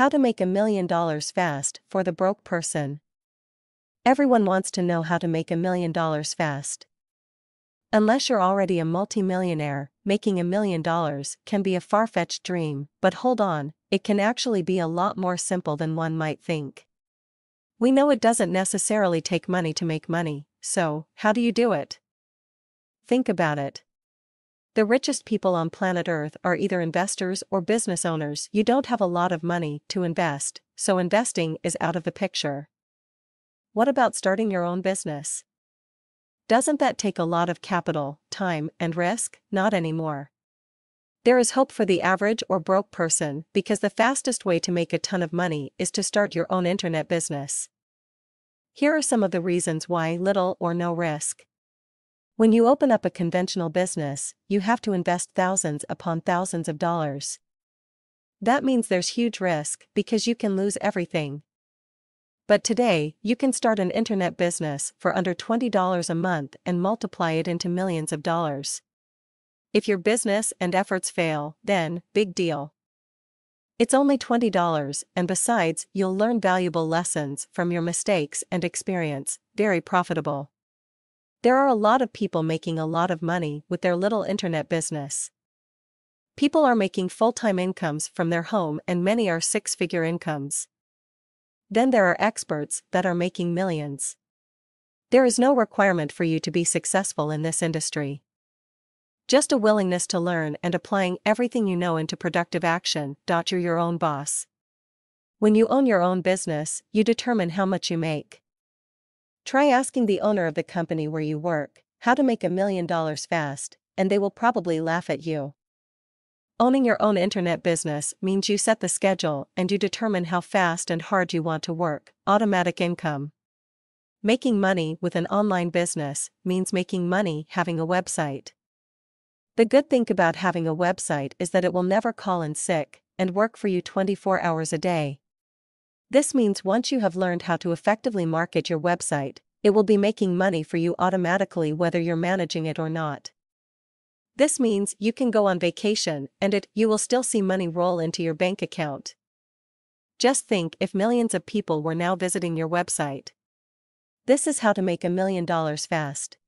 How to make a million dollars fast for the broke person. Everyone wants to know how to make a million dollars fast. Unless you're already a multimillionaire, making a million dollars can be a far fetched dream, but hold on, it can actually be a lot more simple than one might think. We know it doesn't necessarily take money to make money, so, how do you do it? Think about it. The richest people on planet Earth are either investors or business owners. You don't have a lot of money to invest, so investing is out of the picture. What about starting your own business? Doesn't that take a lot of capital, time, and risk? Not anymore. There is hope for the average or broke person because the fastest way to make a ton of money is to start your own internet business. Here are some of the reasons why little or no risk. When you open up a conventional business, you have to invest thousands upon thousands of dollars. That means there's huge risk because you can lose everything. But today, you can start an internet business for under $20 a month and multiply it into millions of dollars. If your business and efforts fail, then, big deal. It's only $20, and besides, you'll learn valuable lessons from your mistakes and experience, very profitable. There are a lot of people making a lot of money with their little internet business. People are making full time incomes from their home, and many are six figure incomes. Then there are experts that are making millions. There is no requirement for you to be successful in this industry. Just a willingness to learn and applying everything you know into productive action. You're your own boss. When you own your own business, you determine how much you make. Try asking the owner of the company where you work how to make a million dollars fast, and they will probably laugh at you. Owning your own internet business means you set the schedule and you determine how fast and hard you want to work, automatic income. Making money with an online business means making money having a website. The good thing about having a website is that it will never call in sick and work for you 24 hours a day. This means once you have learned how to effectively market your website, it will be making money for you automatically whether you're managing it or not. This means you can go on vacation and it you will still see money roll into your bank account. Just think if millions of people were now visiting your website. This is how to make a million dollars fast.